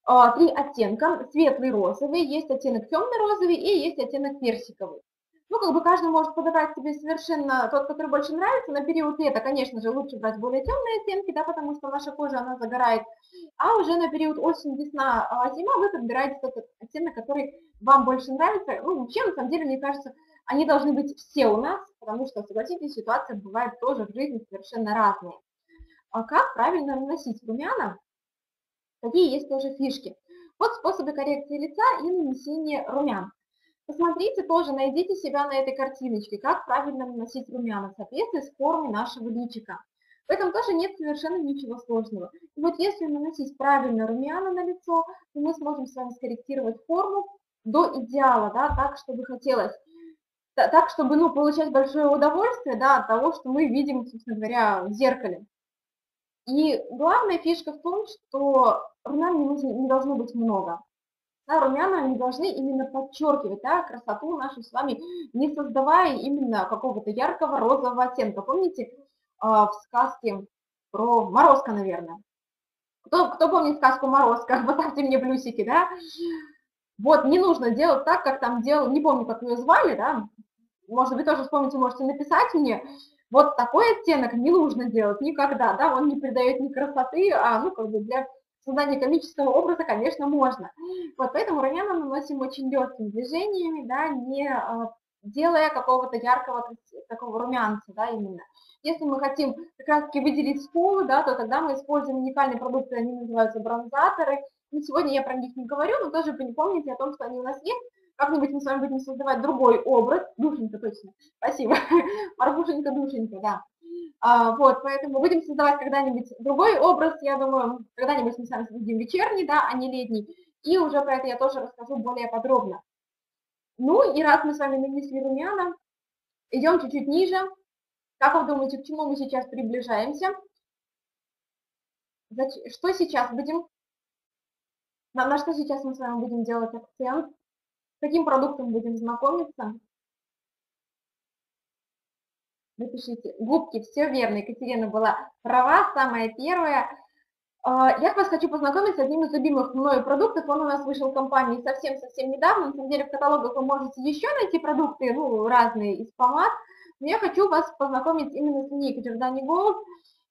а, три оттенка, светлый розовый, есть оттенок темный розовый и есть оттенок персиковый. Ну, как бы каждый может подобрать себе совершенно тот, который больше нравится. На период лета, конечно же, лучше брать более темные оттенки, да, потому что наша кожа, она загорает. А уже на период осень, весна, а, зима вы подбираете тот оттенок, который вам больше нравится. Ну, вообще, на самом деле, мне кажется, они должны быть все у нас, потому что, согласитесь, ситуация бывает тоже в жизни совершенно разные. А как правильно наносить румяна? Какие есть тоже фишки? Вот способы коррекции лица и нанесения румян. Посмотрите тоже, найдите себя на этой картиночке, как правильно наносить румяна в соответствии с формой нашего личика. В этом тоже нет совершенно ничего сложного. И вот если наносить правильно румяна на лицо, то мы сможем с вами скорректировать форму до идеала, да, так, чтобы хотелось так, чтобы ну, получать большое удовольствие да, от того, что мы видим, собственно говоря, в зеркале. И главная фишка в том, что румян не, нужно, не должно быть много. Да, румяна не должны именно подчеркивать да, красоту нашу с вами, не создавая именно какого-то яркого розового оттенка. Помните э, в сказке про Морозко, наверное? Кто, кто помнит сказку Морозко? Поставьте мне плюсики, да? Вот, не нужно делать так, как там делал, не помню, как ее звали, да, может, вы тоже вспомните, можете написать мне, вот такой оттенок не нужно делать никогда, да, он не придает ни красоты, а, ну, как бы для создания комического образа, конечно, можно. Вот поэтому румяна наносим очень легкими движениями, да, не а, делая какого-то яркого такого румянца, да, именно. Если мы хотим как раз-таки выделить скулы, да, то тогда мы используем уникальные продукты, они называются бронзаторы, ну, сегодня я про них не говорю, но тоже помните о том, что они у нас есть. Как-нибудь мы с вами будем создавать другой образ. Душенька, точно. Спасибо. Маргушенька, душенька, да. А, вот, поэтому будем создавать когда-нибудь другой образ, я думаю, когда-нибудь мы с вами создадим вечерний, да, а не летний. И уже про это я тоже расскажу более подробно. Ну, и раз мы с вами нанесли румяна, идем чуть-чуть ниже. Как вы думаете, к чему мы сейчас приближаемся? Что сейчас будем на, на что сейчас мы с вами будем делать акцент? Каким продуктом будем знакомиться? Напишите. Губки, все верно, Екатерина была права, самая первая. Я вас хочу познакомить с одним из любимых мною продуктов. Он у нас вышел в компании совсем-совсем недавно. На самом деле в каталогах вы можете еще найти продукты, ну, разные из помад. Но я хочу вас познакомить именно с линейкой Giordani Gold.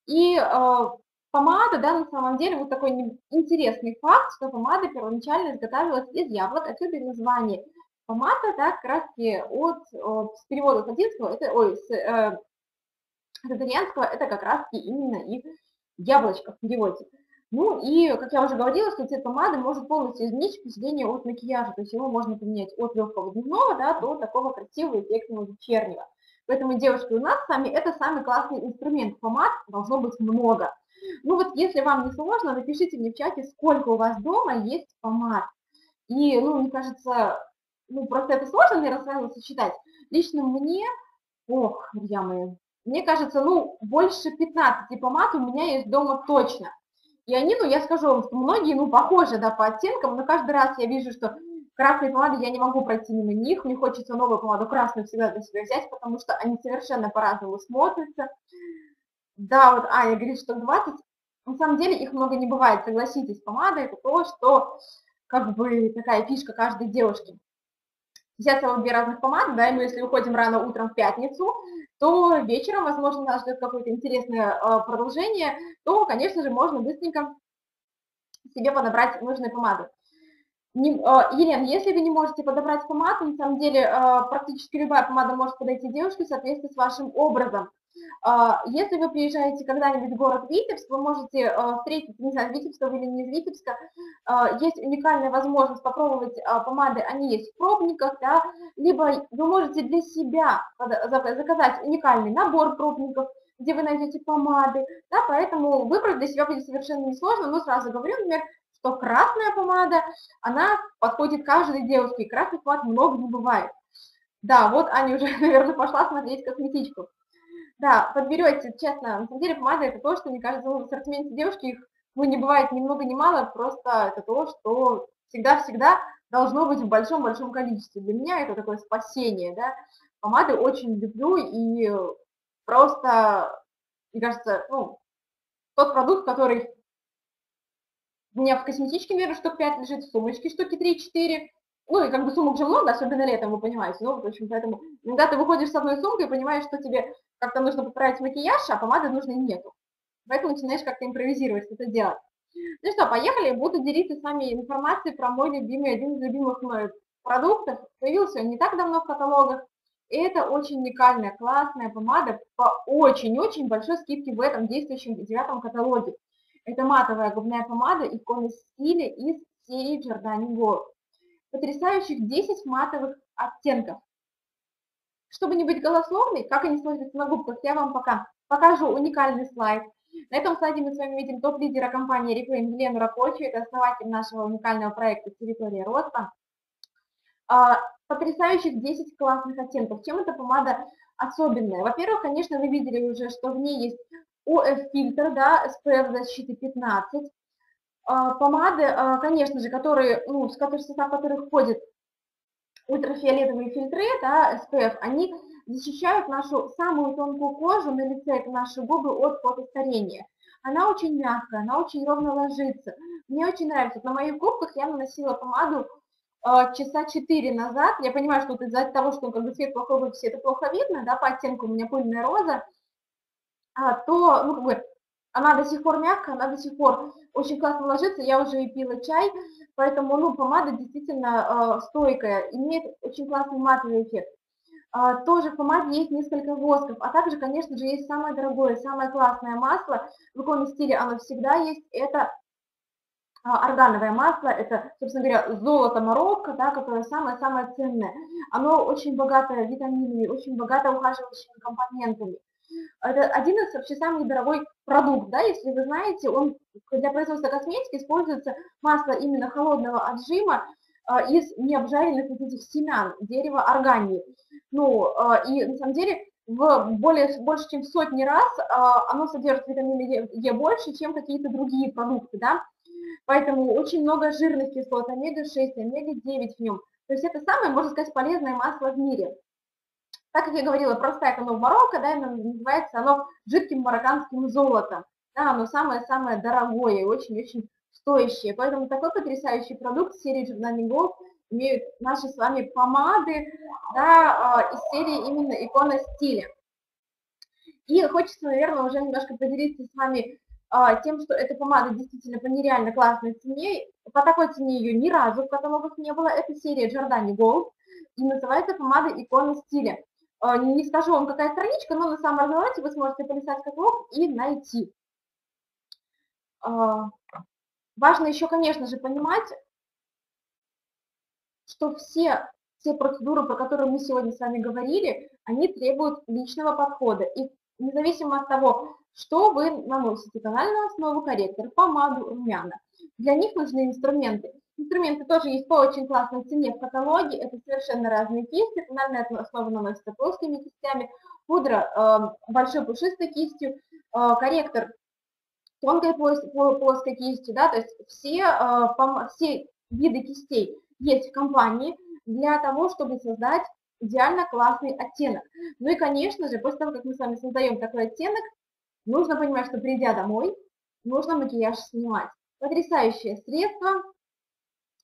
И а, Помада, да, на самом деле, вот такой интересный факт, что помада первоначально изготавливалась из яблок, отсюда и название. Помада, да, раз от, от, с перевода с латинского, это, ой, с, э, с итальянского, это как раз именно и яблочко в переводе. Ну и, как я уже говорила, что цвет помады может полностью изменить впечатление от макияжа, то есть его можно поменять от легкого дневного да, до такого красивого эффектного вечернего. Поэтому, девушки, у нас с вами это самый классный инструмент. Помад должно быть много. Ну вот если вам не сложно, напишите мне в чате, сколько у вас дома есть помад. И, ну, мне кажется, ну, просто это сложно, наверное, сразу сосчитать. Лично мне, Ох, друзья мои, мне кажется, ну, больше 15 помад у меня есть дома точно. И они, ну, я скажу вам, что многие, ну, похожи, да, по оттенкам, но каждый раз я вижу, что красные помады, я не могу пройти мимо них, мне хочется новую помаду красную всегда для себя взять, потому что они совершенно по-разному смотрятся. Да, вот Аня говорит, что 20, на самом деле их много не бывает, согласитесь, помада это то, что как бы такая фишка каждой девушки. Сейчас я две разных помады, да, и мы если выходим рано утром в пятницу, то вечером, возможно, нас ждет какое-то интересное э, продолжение, то, конечно же, можно быстренько себе подобрать нужные помады. Не, э, Елена, если вы не можете подобрать помаду, на самом деле э, практически любая помада может подойти девушке в соответствии с вашим образом. Э, если вы приезжаете когда-нибудь в город Витебск, вы можете встретить, не знаю, Витебска или не из Витебска, есть уникальная возможность попробовать помады, они есть в пробниках, да, либо вы можете для себя заказать уникальный набор пробников, где вы найдете помады, да, поэтому выбрать для себя будет совершенно несложно, но сразу говорю, например, что красная помада, она подходит каждой девушке, и красных помад много не бывает. Да, вот Аня уже, наверное, пошла смотреть косметичку. Да, подберете, честно, на самом деле помада это то, что, мне кажется, в ассортименте девушки их ну, не бывает ни много ни мало, просто это то, что всегда-всегда должно быть в большом-большом количестве. Для меня это такое спасение, да. Помады очень люблю и просто, мне кажется, ну, тот продукт, который у меня в косметичке, наверное, штук 5 лежит, в сумочке штуки 3-4. Ну, и как бы сумок же много, особенно летом, вы понимаете. Ну, в общем, поэтому иногда ты выходишь с одной сумкой и понимаешь, что тебе как-то нужно поправить макияж, а помады нужной нету. Поэтому начинаешь как-то импровизировать, что-то делать. Ну что, поехали, буду делиться с вами информацией про мой любимый, один из любимых мной продуктов. Появился он не так давно в каталогах. И это очень уникальная, классная помада по очень-очень большой скидке в этом действующем девятом каталоге. Это матовая губная помада иконы стиля из серии Giordani Gold. Потрясающих 10 матовых оттенков. Чтобы не быть голословной, как они смотрятся на губках, я вам пока покажу уникальный слайд. На этом слайде мы с вами видим топ-лидера компании Reclaim Елену Ракочу, это основатель нашего уникального проекта «Территория роста». А, потрясающих 10 классных оттенков. Чем эта помада особенная? Во-первых, конечно, вы видели уже, что в ней есть ОФ-фильтр, да, SPF защиты 15. А, помады, а, конечно же, которые, ну, в состав которых входит ультрафиолетовые фильтры, да, SPF, они защищают нашу самую тонкую кожу на лице, это наши губы от фотостарения. Она очень мягкая, она очень ровно ложится. Мне очень нравится. На моих губках я наносила помаду э, часа 4 назад. Я понимаю, что из-за того, что как бы цвет плохой, все это плохо видно, да, по оттенку у меня пыльная роза а, то, ну, как бы, она до сих пор мягкая, она до сих пор очень классно ложится, я уже и пила чай, поэтому, ну, помада действительно э, стойкая, имеет очень классный матовый эффект. А, тоже в помаде есть несколько восков, а также, конечно же, есть самое дорогое, самое классное масло, в каком стиле оно всегда есть, это а, органовое масло, это, собственно говоря, золото Марокко, да, которое самое-самое ценное. Оно очень богатое витаминами, очень богато ухаживающими компонентами. Это один из вообще самый дорогой продукт, да, если вы знаете, он для производства косметики используется масло именно холодного отжима э, из необжаренных вот этих семян дерева органии. Ну, э, и на самом деле в более, больше чем в сотни раз э, оно содержит витамина Е больше, чем какие-то другие продукты, да, поэтому очень много жирных кислот, омега-6, омега-9 в нем. То есть это самое, можно сказать, полезное масло в мире. Так как я говорила, простая оно в Марокко, да, называется оно жидким марокканским золотом. Да, оно самое-самое дорогое и очень-очень стоящее. Поэтому такой потрясающий продукт серии Giordani Gold имеют наши с вами помады да, а, из серии именно икона стиля. И хочется, наверное, уже немножко поделиться с вами а, тем, что эта помада действительно по нереально классной цене. По такой цене ее ни разу в каталогах не было. Это серия Giordani Gold и называется помада икона стиля. А, не скажу вам, какая страничка, но на самом развороте вы сможете полистать каталог и найти. А, важно еще, конечно же, понимать, что все, все процедуры, про которые мы сегодня с вами говорили, они требуют личного подхода. И независимо от того, что вы наносите, тональную основу, корректор, помаду, румяна, для них нужны инструменты. Инструменты тоже есть по очень классной цене в каталоге. Это совершенно разные кисти. Тональная основа наносится плоскими кистями. Пудра э, большой пушистой кистью. Э, корректор тонкой плоской кистью. Да, то есть все, э, все виды кистей есть в компании для того, чтобы создать идеально классный оттенок. Ну и, конечно же, после того, как мы с вами создаем такой оттенок, нужно понимать, что придя домой, нужно макияж снимать. Потрясающее средство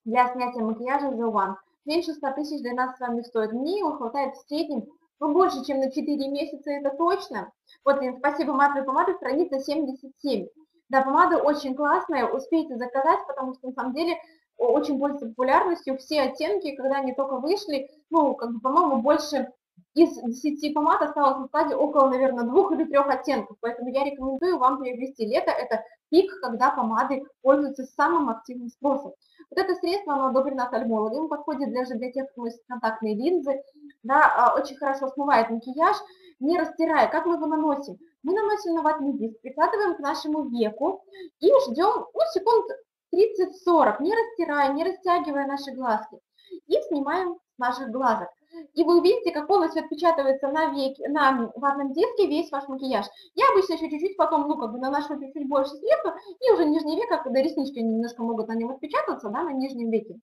для снятия макияжа The One. Меньше 100 тысяч для нас с вами стоит. Мне его хватает в среднем ну, больше, чем на 4 месяца, это точно. Вот, спасибо, матовой помады, страница 77. Да, помада очень классная, успейте заказать, потому что на самом деле очень пользуется популярностью. Все оттенки, когда они только вышли, ну, как бы, по-моему, больше из 10 помад осталось на стадии около, наверное, двух или трех оттенков. Поэтому я рекомендую вам приобрести лето. Это пик, когда помады пользуются самым активным спросом. Вот это средство, оно одобрено офтальмологом, подходит даже для тех, кто носит контактные линзы. Да, а, очень хорошо смывает макияж, не растирая. Как мы его наносим? Мы наносим на ватный диск, прикладываем к нашему веку и ждем ну, секунд 30-40, не растирая, не растягивая наши глазки. И снимаем с наших глазок. И вы увидите, как полностью отпечатывается на, веке, на ватном диске весь ваш макияж. Я обычно еще чуть-чуть потом, ну, как бы наношу чуть-чуть больше света, и уже нижний век, когда реснички немножко могут на нем отпечататься, да, на нижнем веке.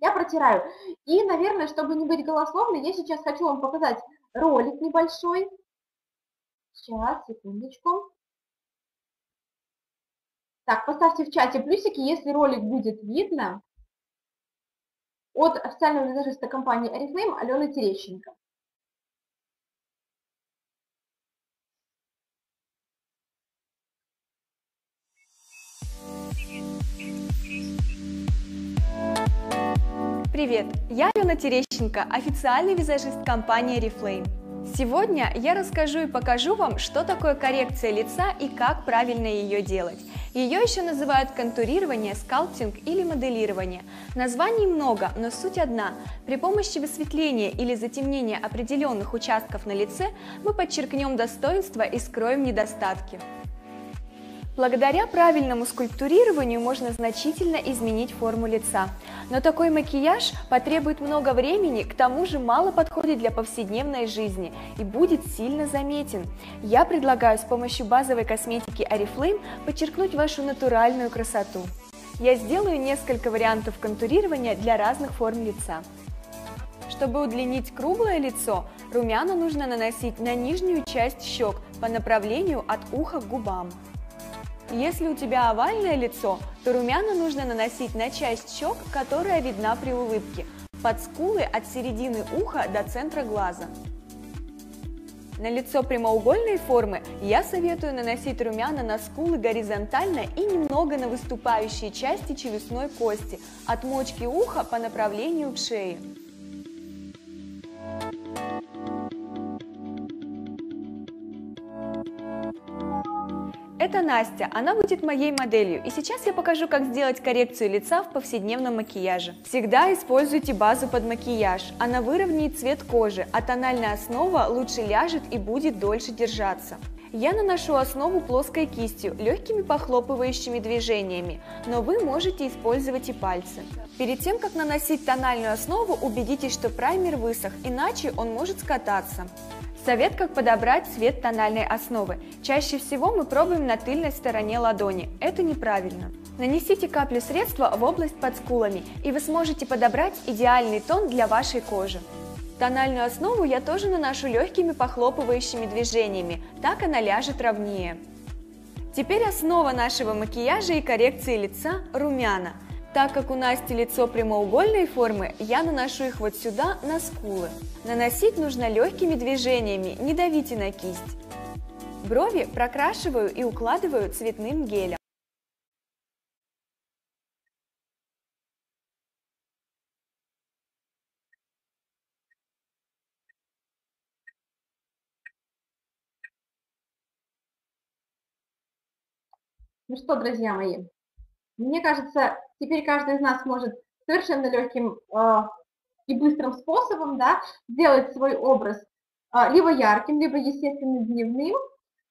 Я протираю. И, наверное, чтобы не быть голословной, я сейчас хочу вам показать ролик небольшой. Сейчас, секундочку. Так, поставьте в чате плюсики, если ролик будет видно. От официального визажиста компании Oriflame Алены Терещенко. Привет, я Алена Терещенко, официальный визажист компании Oriflame. Сегодня я расскажу и покажу вам, что такое коррекция лица и как правильно ее делать. Ее еще называют контурирование, скалптинг или моделирование. Названий много, но суть одна. При помощи высветления или затемнения определенных участков на лице мы подчеркнем достоинства и скроем недостатки. Благодаря правильному скульптурированию можно значительно изменить форму лица. Но такой макияж потребует много времени, к тому же мало подходит для повседневной жизни и будет сильно заметен. Я предлагаю с помощью базовой косметики Oriflame подчеркнуть вашу натуральную красоту. Я сделаю несколько вариантов контурирования для разных форм лица. Чтобы удлинить круглое лицо, румяна нужно наносить на нижнюю часть щек по направлению от уха к губам. Если у тебя овальное лицо, то румяна нужно наносить на часть щек, которая видна при улыбке, под скулы от середины уха до центра глаза. На лицо прямоугольной формы я советую наносить румяна на скулы горизонтально и немного на выступающие части челюстной кости, от мочки уха по направлению к шее. Это Настя, она будет моей моделью, и сейчас я покажу, как сделать коррекцию лица в повседневном макияже. Всегда используйте базу под макияж, она выровняет цвет кожи, а тональная основа лучше ляжет и будет дольше держаться. Я наношу основу плоской кистью, легкими похлопывающими движениями, но вы можете использовать и пальцы. Перед тем, как наносить тональную основу, убедитесь, что праймер высох, иначе он может скататься. Совет, как подобрать цвет тональной основы. Чаще всего мы пробуем на тыльной стороне ладони. Это неправильно. Нанесите каплю средства в область под скулами, и вы сможете подобрать идеальный тон для вашей кожи. Тональную основу я тоже наношу легкими похлопывающими движениями, так она ляжет ровнее. Теперь основа нашего макияжа и коррекции лица – румяна. Так как у Насти лицо прямоугольной формы, я наношу их вот сюда, на скулы. Наносить нужно легкими движениями, не давите на кисть. Брови прокрашиваю и укладываю цветным гелем. Ну что, друзья мои, мне кажется, теперь каждый из нас может совершенно легким э, и быстрым способом да, сделать свой образ э, либо ярким, либо, естественно, дневным.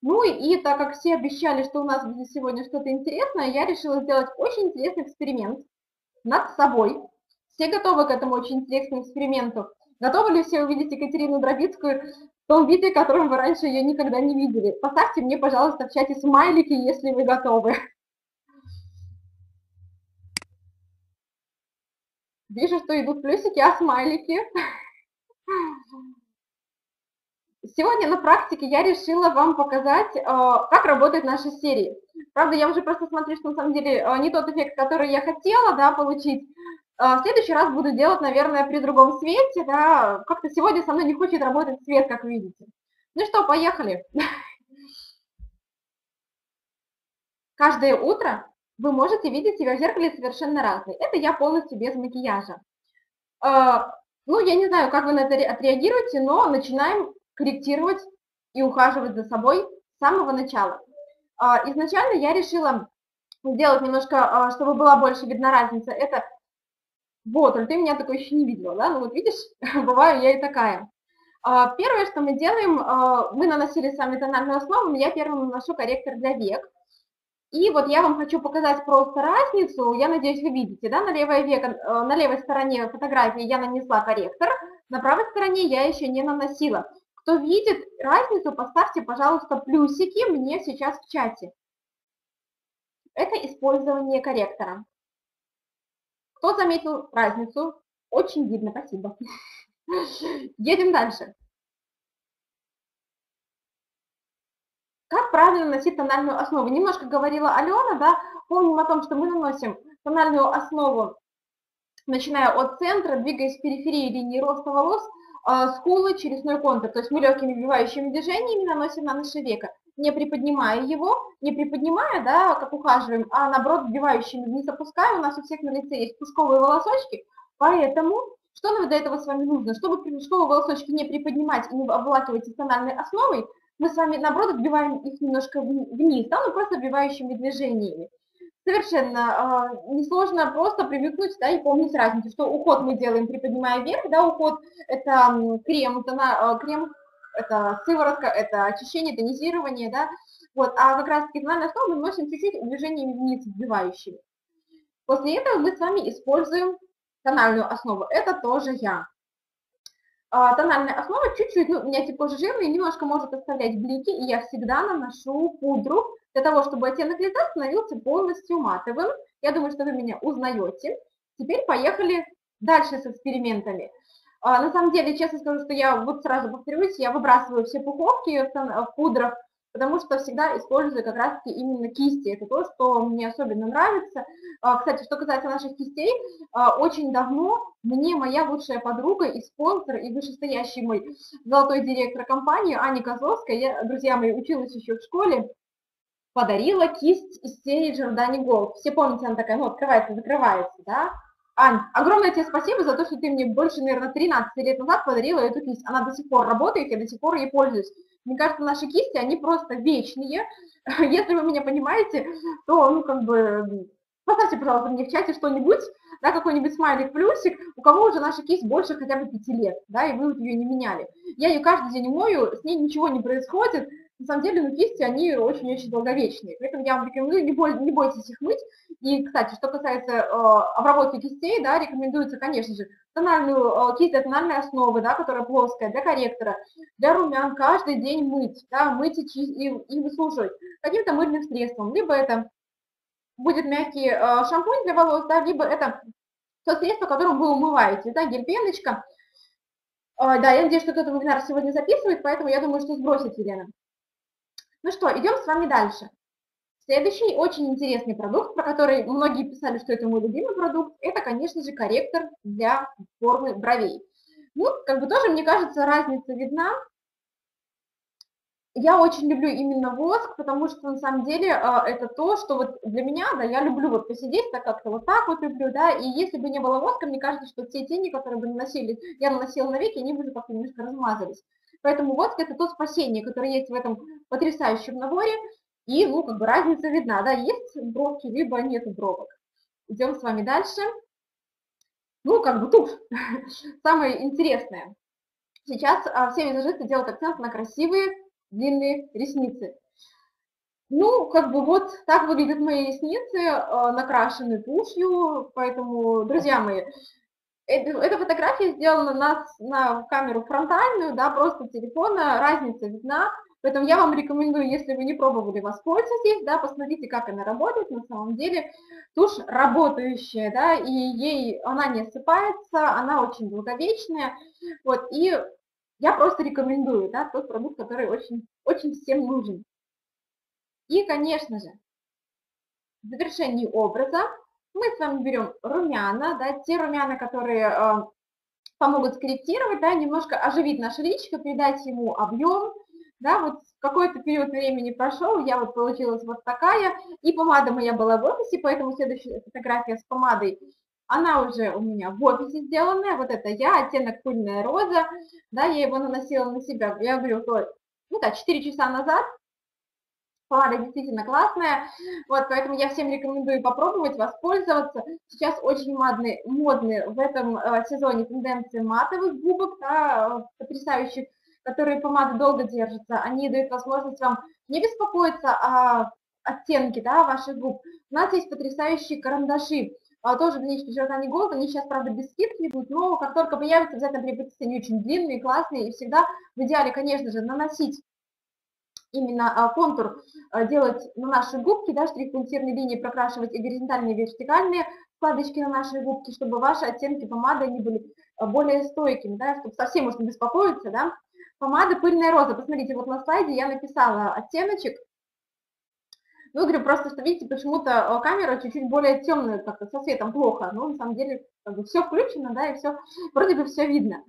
Ну и так как все обещали, что у нас будет сегодня что-то интересное, я решила сделать очень интересный эксперимент. над собой. Все готовы к этому очень интересному эксперименту? Готовы ли все увидеть Екатерину Дробицкую в том виде, которым вы раньше ее никогда не видели? Поставьте мне, пожалуйста, в чате смайлики, если вы готовы. Вижу, что идут плюсики, а смайлики? Сегодня на практике я решила вам показать, э, как работает наша серия. Правда, я уже просто смотрю, что на самом деле э, не тот эффект, который я хотела да, получить. Э, в следующий раз буду делать, наверное, при другом свете. Да. Как-то сегодня со мной не хочет работать свет, как видите. Ну что, поехали. Каждое утро вы можете видеть себя в зеркале совершенно разной. Это я полностью без макияжа. Ну, я не знаю, как вы на это отреагируете, но начинаем корректировать и ухаживать за собой с самого начала. А, изначально я решила сделать немножко, а, чтобы была больше видна разница. Это вот, ты меня такой еще не видела, да? Ну вот видишь, бываю я и такая. А, первое, что мы делаем, мы наносили сами тональную основу, я первым наношу корректор для век. И вот я вам хочу показать просто разницу, я надеюсь, вы видите, да, на, левое веко, на левой стороне фотографии я нанесла корректор, на правой стороне я еще не наносила. Кто видит разницу, поставьте, пожалуйста, плюсики мне сейчас в чате. Это использование корректора. Кто заметил разницу? Очень видно, спасибо. Едем дальше. Как правильно наносить тональную основу? Немножко говорила Алена, да, помним о том, что мы наносим тональную основу, начиная от центра, двигаясь в периферии линии роста волос, а, скулы, чересной контур. То есть мы легкими вбивающими движениями наносим на наше веко, не приподнимая его, не приподнимая, да, как ухаживаем, а наоборот вбивающими вниз опускаем. У нас у всех на лице есть пушковые волосочки, поэтому что нам для этого с вами нужно? Чтобы пушковые волосочки не приподнимать и не обволакивать тональной основой, мы с вами, наоборот, вбиваем их немножко вниз, да, ну просто вбивающими движениями совершенно э, несложно просто привыкнуть, да, и помнить разницу, что уход мы делаем, приподнимая вверх, да, уход – это крем, это, на, э, крем, это сыворотка, это очищение, тонизирование, да, вот, а как раз-таки тональную основу мы носим чуть-чуть движениями вниз, вбивающими. После этого мы с вами используем тональную основу, это тоже я. А, тональная основа чуть-чуть, ну, у меня типа кожа жирная, немножко может оставлять блики, и я всегда наношу пудру для того, чтобы оттенок лица становился полностью матовым. Я думаю, что вы меня узнаете. Теперь поехали дальше с экспериментами. А, на самом деле, честно скажу, что я вот сразу повторюсь, я выбрасываю все пуховки в пудрах, потому что всегда использую как раз-таки именно кисти. Это то, что мне особенно нравится. А, кстати, что касается наших кистей, а, очень давно мне моя лучшая подруга и спонсор, и вышестоящий мой золотой директор компании Аня Козловская, я, друзья мои, училась еще в школе, подарила кисть из серии Джордани Голд. Все помните, она такая, ну, открывается, закрывается, да? Ань, огромное тебе спасибо за то, что ты мне больше, наверное, 13 лет назад подарила эту кисть. Она до сих пор работает, я до сих пор ей пользуюсь. Мне кажется, наши кисти, они просто вечные. Если вы меня понимаете, то, ну, как бы, поставьте, пожалуйста, мне в чате что-нибудь, да, какой-нибудь смайлик, плюсик, у кого уже наша кисть больше хотя бы 5 лет, да, и вы ее не меняли. Я ее каждый день мою, с ней ничего не происходит, на самом деле, ну, кисти, они очень-очень долговечные. Поэтому я вам рекомендую, не, бой, не бойтесь их мыть. И, кстати, что касается э, обработки кистей, да, рекомендуется, конечно же, тональную э, кисть для тональной основы, да, которая плоская, для корректора, для румян каждый день мыть, да, мыть и, и, и высушивать каким-то мыльным средством. Либо это будет мягкий э, шампунь для волос, да, либо это то средство, которым вы умываете, да, гель-пеночка. Э, да, я надеюсь, что кто-то вебинар сегодня записывает, поэтому я думаю, что сбросит Елена. Ну что, идем с вами дальше. Следующий очень интересный продукт, про который многие писали, что это мой любимый продукт, это, конечно же, корректор для формы бровей. Ну, как бы тоже, мне кажется, разница видна. Я очень люблю именно воск, потому что на самом деле а, это то, что вот для меня, да, я люблю вот посидеть так как-то вот так вот люблю, да, и если бы не было воска, мне кажется, что все тени, которые бы наносили, я наносила на веки, они бы как-то немножко размазались. Поэтому воск это то спасение, которое есть в этом потрясающем наборе. И, ну, как бы разница видна, да, есть бровки, либо нет бровок. Идем с вами дальше. Ну, как бы тут самое интересное. Сейчас а, все визажисты делают акцент на красивые длинные ресницы. Ну, как бы вот так выглядят мои ресницы, э, накрашены тушью, поэтому, друзья мои, эта фотография сделана на, на камеру фронтальную, да, просто телефона, разница видна, поэтому я вам рекомендую, если вы не пробовали, воспользуйтесь, да, посмотрите, как она работает, на самом деле тушь работающая, да, и ей, она не осыпается, она очень долговечная, вот, и я просто рекомендую, да, тот продукт, который очень, очень всем нужен. И, конечно же, в завершении образа мы с вами берем румяна, да, те румяна, которые э, помогут скорректировать, да, немножко оживить наше личико, придать ему объем, да, вот какой-то период времени прошел, я вот получилась вот такая, и помада моя была в офисе, поэтому следующая фотография с помадой, она уже у меня в офисе сделанная, вот это я, оттенок пыльная роза, да, я его наносила на себя, я говорю, то, ну да, 4 часа назад, Помада действительно классная, вот, поэтому я всем рекомендую попробовать, воспользоваться. Сейчас очень модные, модные в этом э, сезоне тенденции матовых губок, да, потрясающих, которые помады долго держатся. Они дают возможность вам не беспокоиться о оттенке да, ваших губ. У нас есть потрясающие карандаши, а, тоже в ничке Giordani Gold, они сейчас, правда, без скидки идут, но как только появятся, обязательно приобретите, они очень длинные, классные, и всегда в идеале, конечно же, наносить именно а, контур а, делать на наши губки, да, штрих-пунктирной линии прокрашивать и горизонтальные, и вертикальные складочки на нашей губки, чтобы ваши оттенки помады они были а, более стойкими, да, чтобы совсем уж не беспокоиться, да. Помада пыльная роза, посмотрите, вот на слайде я написала оттеночек, ну, говорю, просто что, видите, почему-то камера чуть-чуть более темная, как-то со светом плохо, но на самом деле как бы, все включено, да, и все, вроде бы все видно.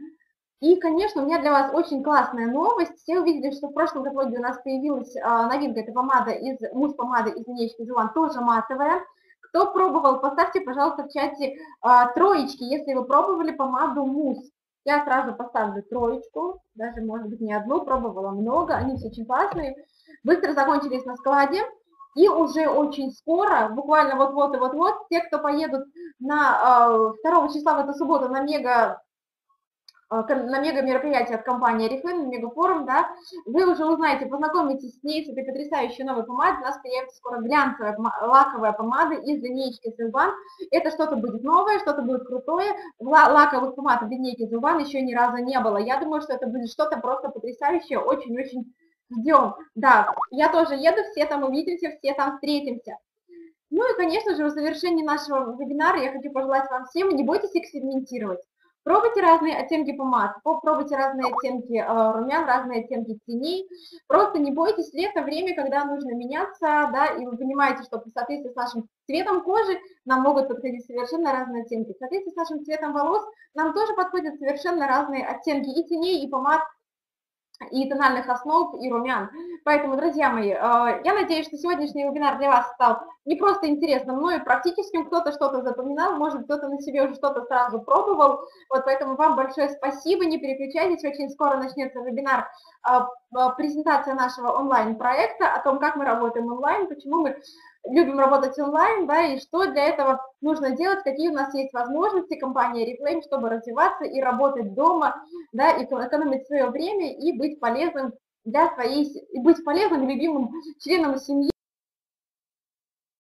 И, конечно, у меня для вас очень классная новость. Все увидели, что в прошлом каталоге у нас появилась а, новинка, это помада из, мусс помада из линейки Зуан, тоже матовая. Кто пробовал, поставьте, пожалуйста, в чате а, троечки, если вы пробовали помаду мусс. Я сразу поставлю троечку, даже, может быть, не одну, пробовала много, они все очень классные. Быстро закончились на складе. И уже очень скоро, буквально вот-вот и вот-вот, те, кто поедут на э, 2 числа в эту субботу на мега а, на мега мероприятие от компании Oriflame, мегафорум, да, вы уже узнаете, познакомитесь с ней, с этой потрясающей новой помадой, у нас появится скоро глянцевая лаковая помада из линейки Silvan, это что-то будет новое, что-то будет крутое, лаковых помад в линейке Silvan еще ни разу не было, я думаю, что это будет что-то просто потрясающее, очень-очень ждем, да, я тоже еду, все там увидимся, все там встретимся. Ну и, конечно же, в завершении нашего вебинара я хочу пожелать вам всем, не бойтесь экспериментировать. Пробуйте разные оттенки помад, пробуйте разные оттенки э, румян, разные оттенки теней. Просто не бойтесь, лето, время, когда нужно меняться, да, и вы понимаете, что в соответствии с нашим цветом кожи нам могут подходить совершенно разные оттенки. В соответствии с нашим цветом волос нам тоже подходят совершенно разные оттенки и теней, и помад, и тональных основ, и румян. Поэтому, друзья мои, э, я надеюсь, что сегодняшний вебинар для вас стал не просто интересным, но и практическим. Кто-то что-то запоминал, может, кто-то на себе уже что-то сразу пробовал. Вот поэтому вам большое спасибо, не переключайтесь, очень скоро начнется вебинар, э, э, презентация нашего онлайн-проекта о том, как мы работаем онлайн, почему мы любим работать онлайн, да, и что для этого нужно делать, какие у нас есть возможности компании Reclaim, чтобы развиваться и работать дома, да, и экономить свое время и быть полезным для своей, и быть полезным любимым членом семьи.